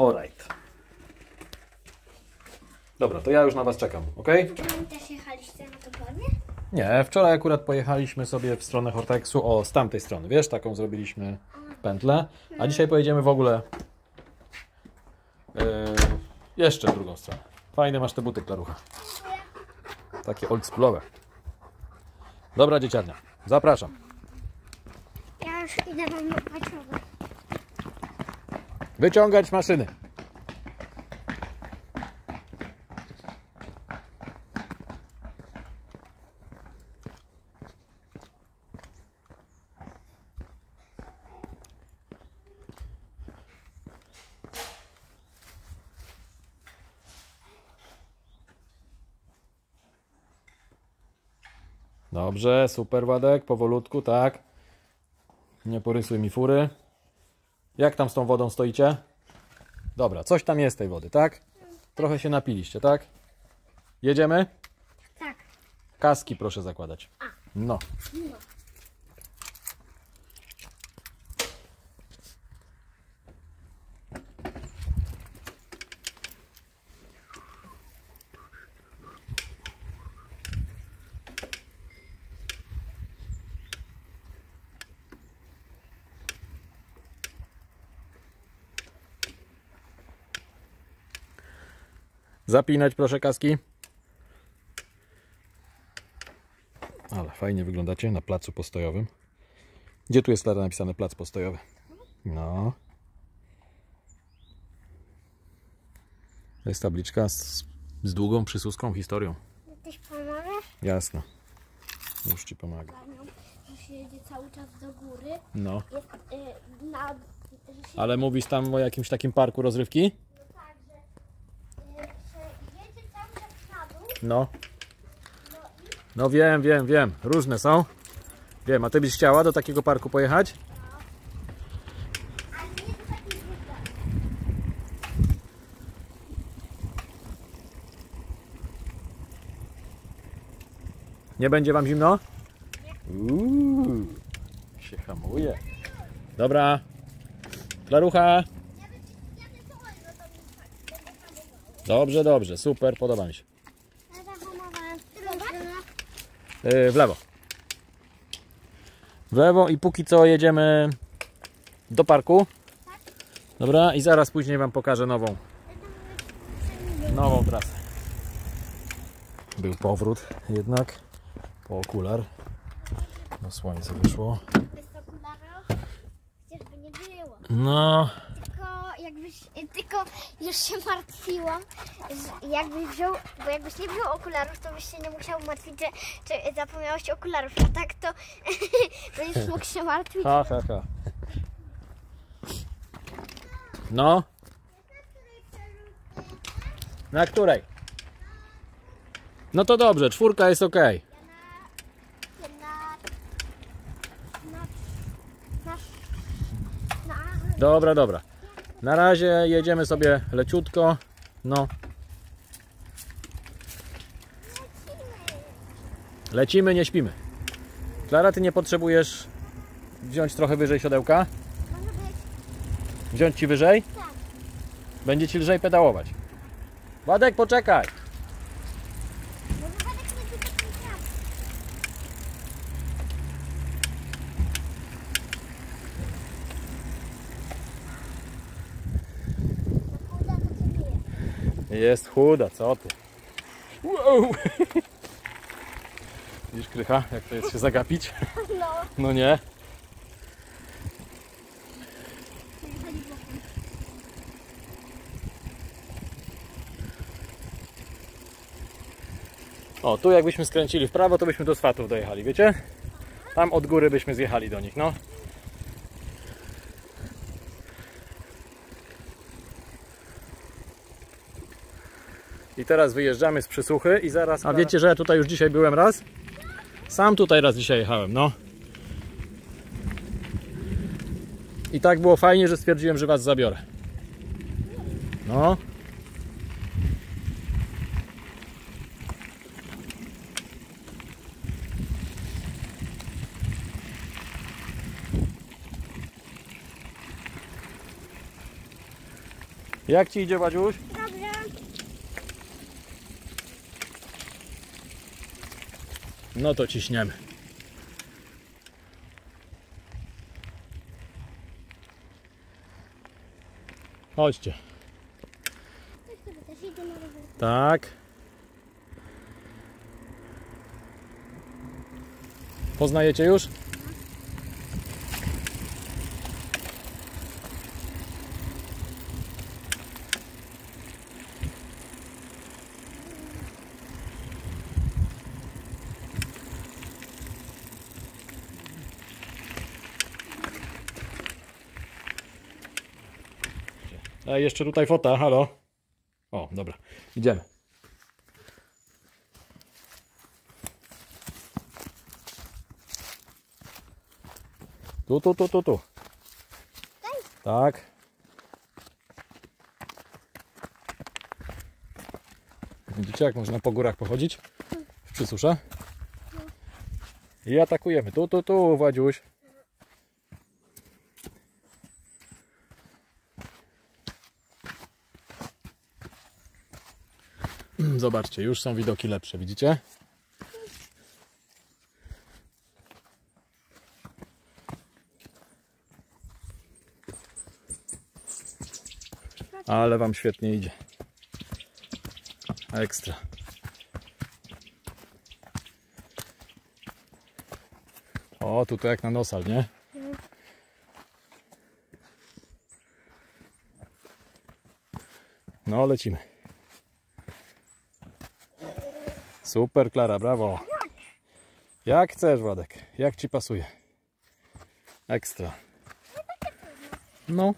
Alright. Dobra, to ja już na Was czekam, ok? Wczoraj też jechaliście na to pole? Nie, wczoraj akurat pojechaliśmy sobie w stronę Hortexu, o, z tamtej strony, wiesz, taką zrobiliśmy pętlę, a dzisiaj pojedziemy w ogóle yy, jeszcze w drugą stronę. Fajne masz te buty, Klarucha. Takie oldschoolowe. Dobra, dzieciarnia, zapraszam. Ja już idę wam. Wyciągać maszyny. Dobrze, super Wadek, powolutku, tak. Nie porysuj mi fury. Jak tam z tą wodą stoicie? Dobra, coś tam jest tej wody, tak? Trochę się napiliście, tak? Jedziemy? Tak. Kaski proszę zakładać. No. Zapinać proszę kaski. Ale fajnie wyglądacie na placu postojowym. Gdzie tu jest Klara napisane plac postojowy? No. To jest tabliczka z, z długą przysuską historią. Też pomożesz? Jasne. Już ci pomagam. Że się jedzie cały czas do góry. No. Jest y, na... Ale mówisz tam o jakimś takim parku rozrywki? tak, że, y, że jedzie cały czas na dół. No. No wiem, wiem, wiem. Różne są. Wiem, a ty byś chciała do takiego parku pojechać? Nie będzie wam zimno? Uuu, się hamuje. Dobra. Klarucha. Dobrze, dobrze, super, podoba mi się. Ja zahamowałem. Zobacz. Yy, w lewo. W lewo i póki co jedziemy do parku. Dobra, i zaraz później wam pokażę nową. Nową trasę. Był powrót jednak po okular. No słońce wyszło. Bez okularów. Przecież by nie było. No, już się martwiłam, że jakbyś wziął, bo jakbyś nie wziął okularów, to byś się nie musiał martwić, że czy zapomniałeś okularów, a tak to będziesz mógł się martwić. ha, ha, ha. No. Na której? No to dobrze, czwórka jest ok. Dobra, dobra. Na razie jedziemy sobie leciutko. No. Lecimy, nie śpimy. Klara, ty nie potrzebujesz wziąć trochę wyżej siodełka? Wziąć ci wyżej? tak, Będzie ci lżej pedałować. Wadek, poczekaj. może Władek nie tylko ten krat. No chuda, to cię bije. Jest chuda, co ty? Wow. Widzisz, Krycha, jak to jest się zagapić? No. No nie. O, tu jakbyśmy skręcili w prawo, to byśmy do swatów dojechali, wiecie? Tam od góry byśmy zjechali do nich, no. Teraz wyjeżdżamy z przysłuchy i zaraz... A wiecie, że ja tutaj już dzisiaj byłem raz? Sam tutaj raz dzisiaj jechałem, no. I tak było fajnie, że stwierdziłem, że was zabiorę. No. Jak ci idzie, Wadziuś? No to ciśniemy. Chodźcie. Tak. Poznajecie już? A jeszcze tutaj fota, halo. O, dobra, idziemy. Tu, tu, tu, tu, tu. Tak. Widzicie, jak można po górach pochodzić? W przysusze. I atakujemy. Tu, tu, tu, Władziuś. Zobaczcie, już są widoki lepsze, widzicie? Ale wam świetnie idzie. Ekstra. O, tutaj jak na nosal, nie? No, lecimy. Super, Klara, brawo. Jak chcesz, Władek. Jak ci pasuje. Ekstra. No.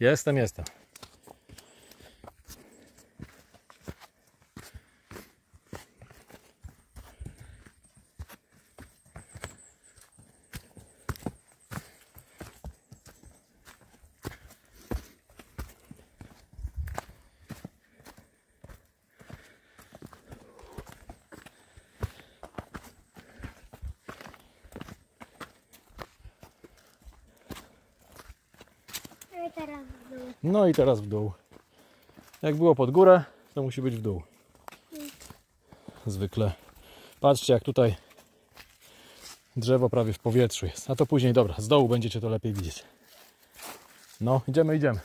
Jestem, jestem. I teraz w dół. Jak było pod górę, to musi być w dół. Zwykle. Patrzcie, jak tutaj drzewo prawie w powietrzu jest. A to później, dobra, z dołu będziecie to lepiej widzieć. No, idziemy, idziemy.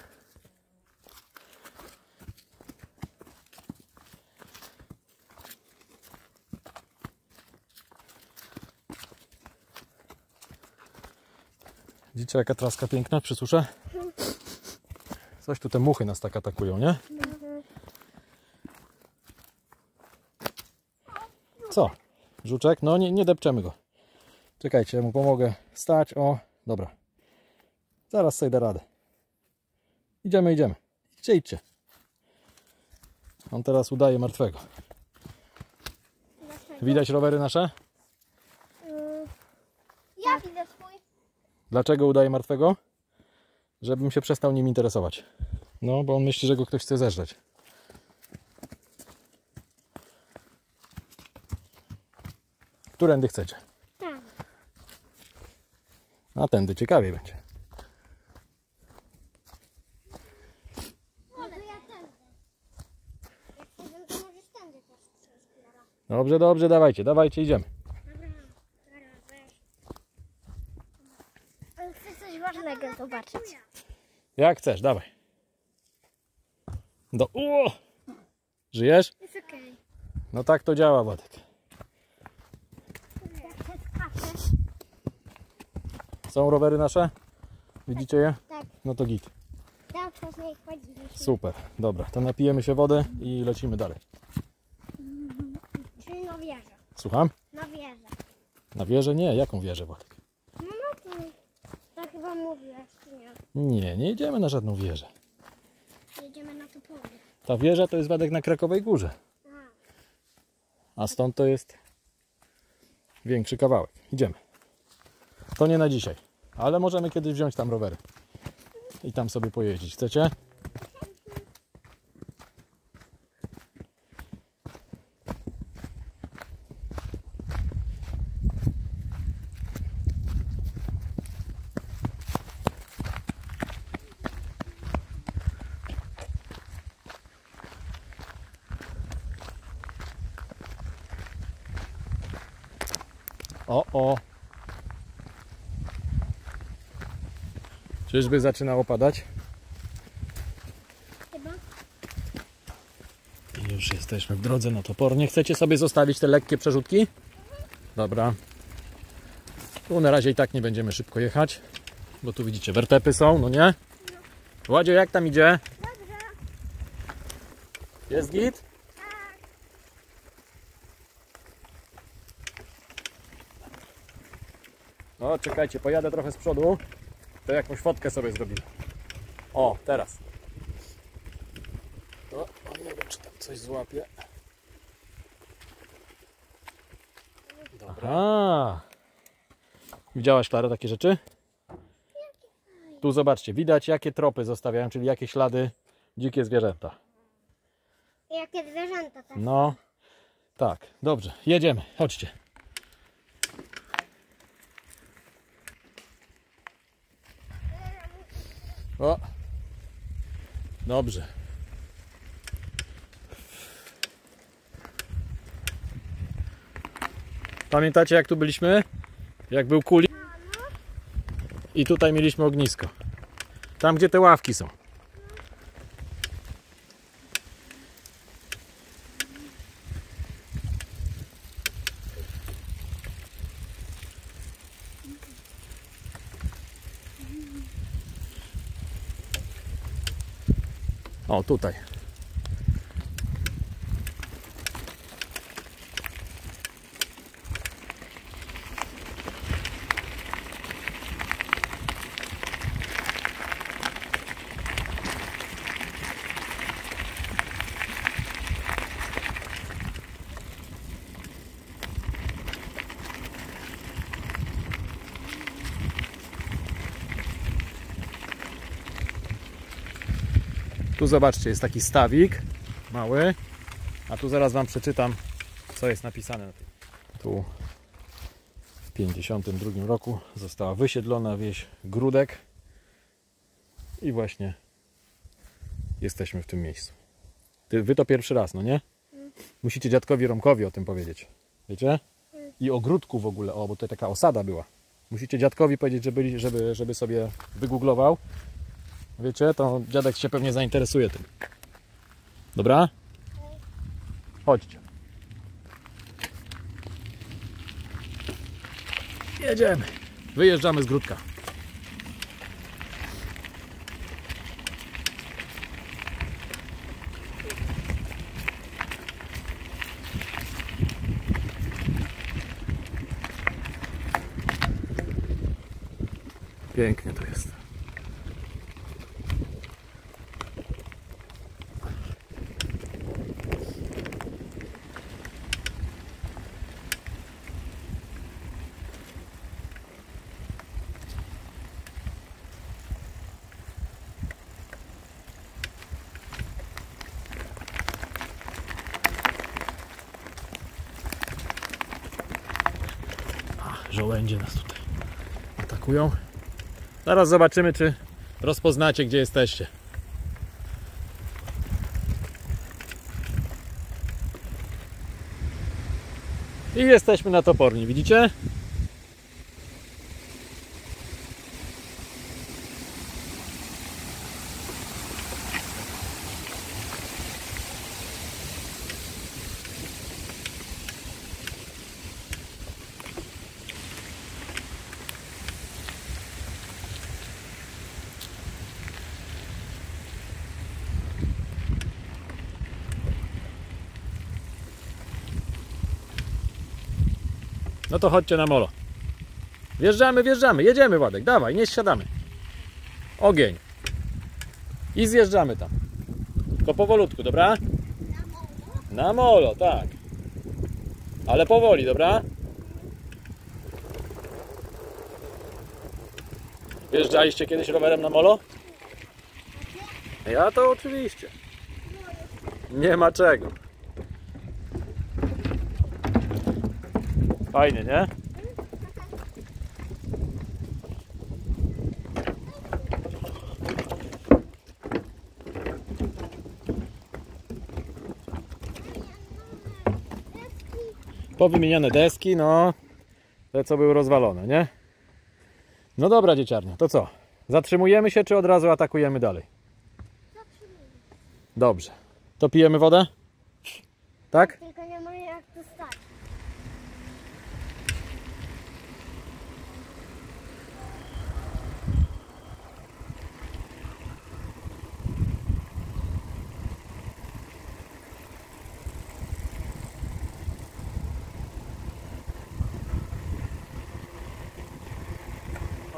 Widzicie, jaka traska piękna przy susze? Coś tu te muchy nas tak atakują, nie? Co? Żuczek? No nie, nie depczemy go. Czekajcie, ja mu pomogę stać. O, dobra. Zaraz sobie da radę. Idziemy, idziemy. Idźcie, idźcie. On teraz udaje martwego. Widać rowery nasze? Ja widzę swój. Dlaczego udaje martwego? Żebym się przestał nim interesować. No, bo on myśli, że go ktoś chce zeżreć. Którędy chcecie? Tak. A tędy ciekawiej będzie. No. Dobrze, dobrze, dawajcie, dawajcie, idziemy. Dobra, Klara, weź. Ale chcę coś ważnego zobaczyć. Jak chcesz, dawaj. Do... Uo! Żyjesz? Jest okej. No tak to działa, Władek. Są rowery nasze? Widzicie je? Tak, No to git. chodziliśmy. Super. Dobra, to napijemy się wody i lecimy dalej. Czyli na wieżę. Słucham? Na wieżę. Na wieżę? Nie, jaką wieżę, Władek? No no to, to chyba mówiłeś, czy nie? Nie, idziemy na żadną wieżę. Jedziemy na to pole. Ta wieża to jest Władek na Krakowej Górze. A, A stąd to jest większy kawałek. Idziemy. To nie na dzisiaj, ale możemy kiedyś wziąć tam rowery i tam sobie pojeździć. Chcecie? O, o. Czyżby zaczynało padać? Chyba. I już jesteśmy w drodze na topornie. Chcecie sobie zostawić te lekkie przerzutki? Dobra. Tu na razie i tak nie będziemy szybko jechać, bo tu widzicie, wertepy są, no nie? Ładzie, jak tam idzie? Dobrze. Jest git? No, czekajcie, pojadę trochę z przodu. To jakąś fotkę sobie zrobimy. O, teraz. O, o nie wiem, czy tam coś złapie. Dobra. Widziałaś, Klara, takie rzeczy? Tu zobaczcie, widać jakie tropy zostawiają, czyli jakie ślady dzikie zwierzęta. Jakie zwierzęta tak. No, tak, dobrze, jedziemy, chodźcie. O, dobrze. Pamiętacie jak tu byliśmy? Jak był kuli? I tutaj mieliśmy ognisko. Tam gdzie te ławki są. O, tutaj. Zobaczcie, jest taki stawik mały, a tu zaraz Wam przeczytam, co jest napisane. Tu w 52 roku została wysiedlona wieś Grudek i właśnie jesteśmy w tym miejscu. Ty, wy to pierwszy raz, no nie? Musicie dziadkowi Romkowi o tym powiedzieć. Wiecie? I o Grudku w ogóle, o, bo to taka osada była. Musicie dziadkowi powiedzieć, żeby, żeby, żeby sobie wygooglował Wiecie, to dziadek się pewnie zainteresuje tym. Dobra? Chodźcie. Jedziemy. Wyjeżdżamy z Grudka. Pięknie żołędzie nas tutaj atakują. Zaraz zobaczymy, czy rozpoznacie, gdzie jesteście. I jesteśmy na toporni, widzicie? No to chodźcie na molo. Wjeżdżamy, wjeżdżamy, jedziemy Władek, dawaj, nie siadamy. Ogień. I zjeżdżamy tam. Tylko powolutku, dobra? Na molo, tak. Ale powoli, dobra? Wjeżdżaliście kiedyś rowerem na molo? Ja to oczywiście. Nie ma czego. Fajnie, nie? Powymienione deski, no. Te, co były rozwalone, nie? No dobra, dzieciarnia, to co? Zatrzymujemy się, czy od razu atakujemy dalej? Dobrze. To pijemy wodę? Tak?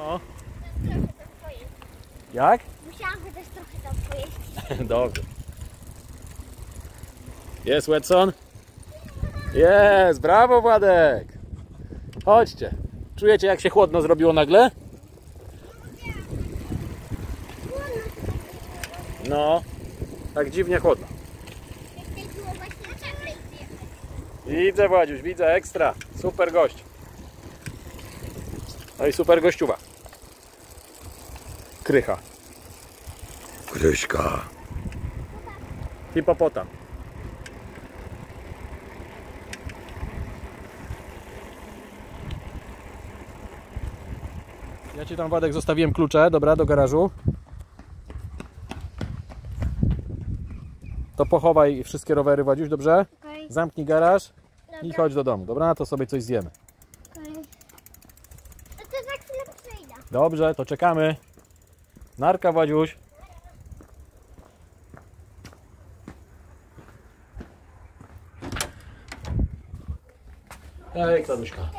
O. Trochę to pojeść. Jak? Musiałam chociaż trochę to pojeść. Dobrze. Jest Watson? Jest, brawo Władek! Chodźcie. Czujecie jak się chłodno zrobiło nagle? No, tak dziwnie chłodno. Widzę Władziuś, widzę, ekstra. Super gość. No i super gościuwa. Krycha. Kryśka. Hipopotam. Ja ci tam Wadek zostawiłem klucze, dobra, do garażu. To pochowaj wszystkie rowery, Wadziuś, dobrze? Okej, Zamknij garaż i dobra, chodź do domu, dobra? To sobie coś zjemy. okej. No to za chwilę przyjdę. Dobrze, to czekamy. Narka, Wadziuś. Ej, Kladuśka.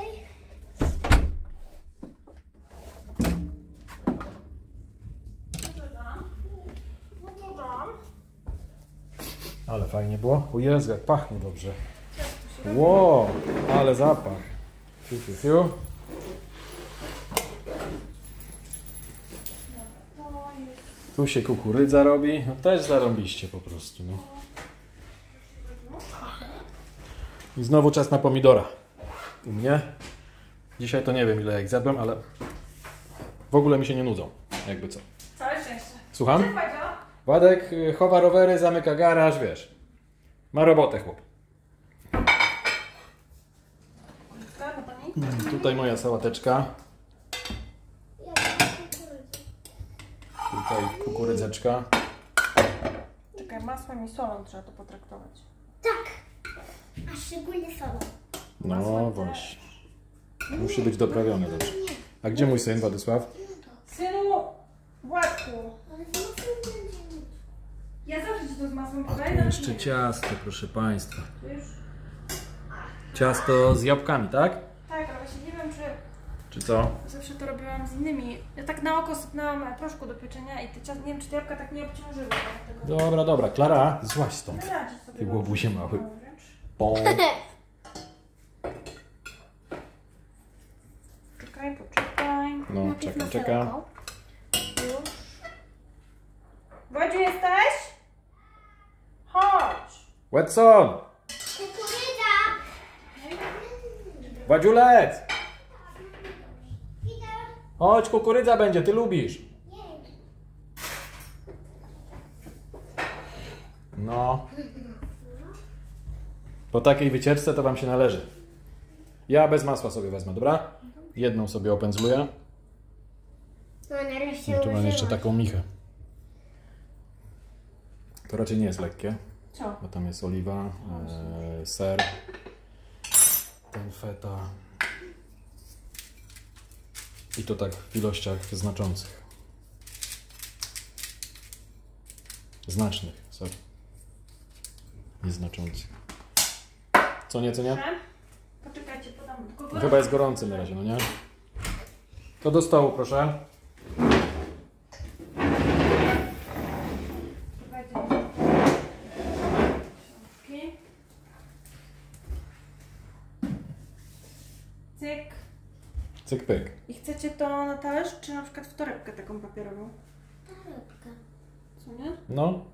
Ale fajnie było. O Jezu, jak pachnie dobrze. Wow, ale zapach. Fiu, fiu, fiu. Tu się kukurydza robi. No też zarąbiście po prostu. No. I znowu czas na pomidora. U mnie. Dzisiaj to nie wiem ile jak zjadłem, ale w ogóle mi się nie nudzą. Jakby co. Całe szczęście. Słucham? Władek y, chowa rowery, zamyka garaż, wiesz. Ma robotę chłop. Tutaj moja sałateczka. Tutaj kukurydzeczka. Czekaj, masłem i solą trzeba to potraktować. Tak. A szczególnie solą. No Masłem właśnie. Musi być doprawione dobrze. A gdzie mój syn Władysław? Synu, Władku, Ale to ja zawsze ci to z masłem A podaję. tu jeszcze ciasto, proszę Państwa. Już? Ciasto z jabłkami, tak? Tak, ale właśnie nie wiem, czy Czy co? zawsze to robiłam z innymi. Ja tak na oko sypnęłam proszku do pieczenia i te nie wiem, czy te jabłka tak nie obciążyły. Tego. Dobra, dobra. Klara, złaź stąd. Ty łobuzie dobrze. mały. Wręcz. Pą. Poczekaj, poczekaj. No, Najpierw czekam. Już. Wadziu, jesteś? Chodź. Watson! Kukurydza! Wadziulec! Chodź, kukurydza będzie, ty lubisz. Nie. No. Po takiej wycieczce to Wam się należy. Ja bez masła sobie wezmę, dobra? Jedną sobie opędzluję. No nareszcie I tu mam jeszcze taką michę. To raczej nie jest lekkie, Co? bo tam jest oliwa, e, ser, ten feta. I to tak w ilościach znaczących. Znacznych, sorry. Nieznaczących. Co nie, co nie? Poczekajcie, podam Chyba jest gorący na razie, no nie? To do stołu, proszę. Czekajcie. Książki. Cyk. Cyk, pyk. I chcecie to na talerz, czy na przykład w torebkę taką papierową? Torebka. Co nie? No,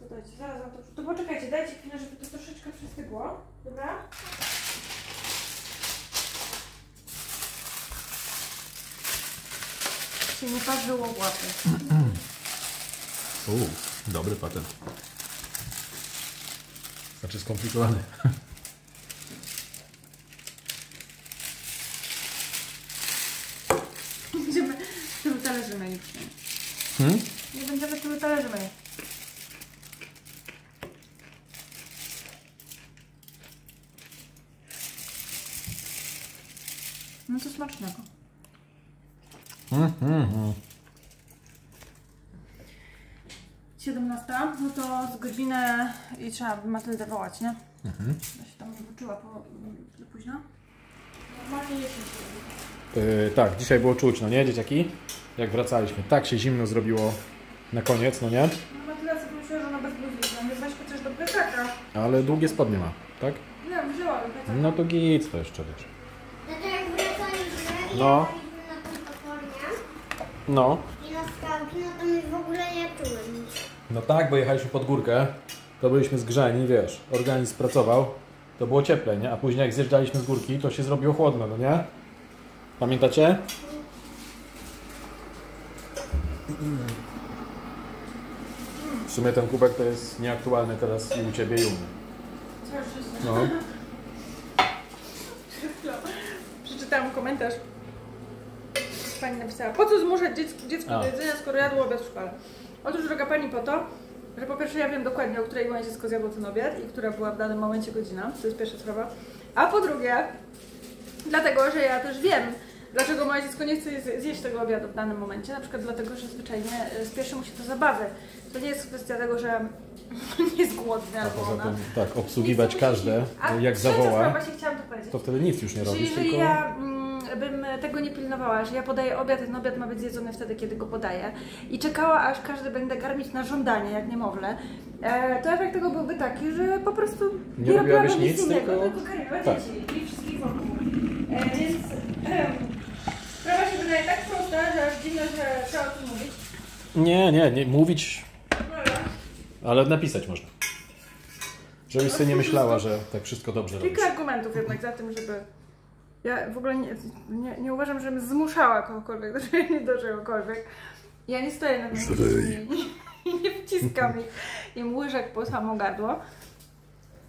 To dajcie, zaraz wam to... To poczekajcie, dajcie chwilę, żeby to troszeczkę przystygło. Dobra? Się nie parzyło łapy. Uuu, dobry patent. Znaczy skomplikowany. talerzy mieli. Hmm? Nie będziemy tylu talerzy mieli. No to smacznego. Mm, mm, mm. 17, no to z godzinę i trzeba by Matyldę wołać, nie? Mhm. Ja się tam nie wyczuła po, za późno. Normalnie jesień się. Yy, tak, dzisiaj było czuć, no nie, dzieciaki? Jak wracaliśmy. Tak się zimno zrobiło na koniec, no nie? No Matylda sobie myślała, że ona bez bluzy, no nie weź chociaż do plecaka. Ale długie spodnie ma, tak? Nie, wzięła do plecaka. No to git to jeszcze, wiesz. No to jak wracaliśmy i No. No. i na skałki, no to w ogóle nie czułem nic. No tak, bo jechaliśmy pod górkę, to byliśmy zgrzeni, wiesz, organizm pracował, to było cieplej, nie? A później jak zjeżdżaliśmy z górki, to się zrobiło chłodno, no nie? Pamiętacie? W sumie ten kubek to jest nieaktualny teraz i u Ciebie i u mnie. No. Przeczytałam komentarz. Pani napisała, po co zmuszać dziecko, dziecko do jedzenia, skoro jadło obiad w szkole? Otóż, droga Pani, po to, że po pierwsze ja wiem dokładnie, o której moje dziecko zjadło ten obiad i która była w danym momencie godzina, to jest pierwsza sprawa. A po drugie, dlatego, że ja też wiem, dlaczego moje dziecko nie chce zje- zjeść tego obiadu w danym momencie, na przykład dlatego, że zwyczajnie e, spieszy mu się do zabawy. To nie jest kwestia tego, że nie jest głodny albo poza ona. tym, tak, obsługiwać każde, jak zawoła, to wtedy nic już nie Czyli robisz, jeżeli tylko... ja bym tego nie pilnowała, że ja podaję obiad, ten obiad ma być zjedzony wtedy, kiedy go podaję i czekała, aż każdy będę karmić na żądanie, jak niemowlę, e, to efekt tego byłby taki, że po prostu Nie robiłabyś robiłabym nic, innego, tylko- tylko karmiła tak. dzieci i wszystkich wokół. E, więc sprawa się wydaje tak prosta, że aż dziwne, że trzeba o tym mówić. Nie, nie, nie, mówić, No ale napisać można. Żebyś sobie nie myślała, że tak wszystko dobrze robisz. Kilka argumentów jednak za tym, żeby. Ja w ogóle nie, nie, nie uważam, żebym zmuszała kogokolwiek do, czegoś- do czegokolwiek. Ja nie stoję na tym i nie wciskam ich, im łyżek po samo gardło,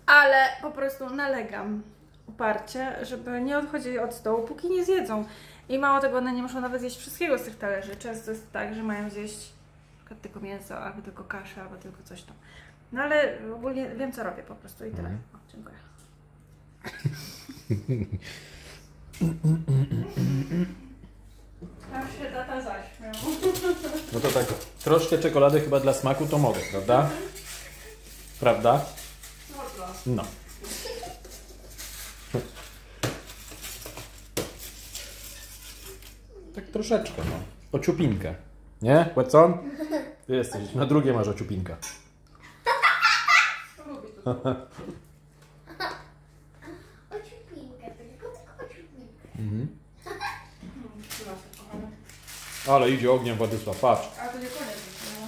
ale po prostu nalegam uparcie, żeby nie odchodzili od stołu, póki nie zjedzą. I mało tego, one nie muszą nawet zjeść wszystkiego z tych talerzy. Często jest tak, że mają zjeść tylko mięso, albo tylko kaszę, albo tylko coś tam. No ale ogólnie wiem, co robię po prostu i tyle. Mhm. O, dziękuję. Aż się tata zaśmiał. No to tak, troszkę czekolady chyba dla smaku to mogę, prawda? Prawda? No. Tak troszeczkę, no. Ociupinkę. Nie? Łecon? Ty jesteś, na drugie masz ociupinkę. Lubię to. Ociupinkę, tylko tylko ociupinkę. Mhm. Ale idzie ogniem Władysław, patrz. Ale to nie koniec. No.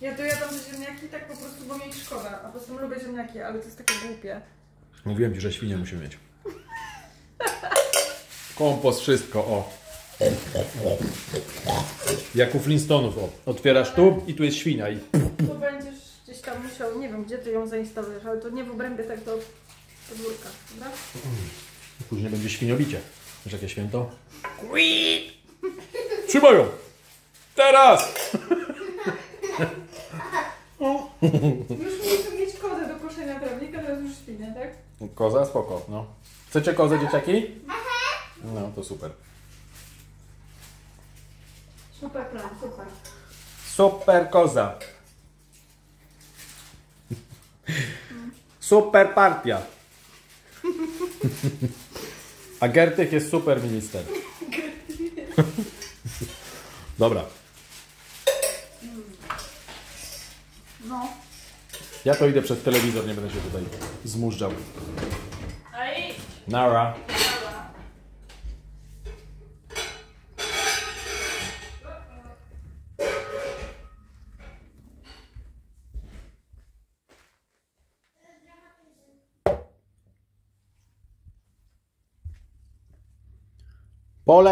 Ja to jadam te ziemniaki tak po prostu, bo mi ich szkoda. A po prostu lubię ziemniaki, ale to jest takie głupie. Mówiłem ci, że świnie musi mieć. Kompost, wszystko, o. Jak u Flintstonów, o. Otwierasz tu i tu jest świnia i To będziesz gdzieś tam musiał, nie wiem gdzie ty ją zainstalujesz, ale to nie w obrębie tak do podwórka, dobra? później będzie świniobicie. Wiesz jakie święto? Trzymaj ją! Teraz! Już muszę mieć kozę do koszenia trawnika, teraz już świnie, tak? Koza, spoko, no. Chcecie kozę, dzieciaki? No, to super. Super plan, super. Super koza. Super partia. A Gertych jest super minister. Dobra, No. ja to idę przed telewizor, nie będę się tutaj zmużdżał. A Paul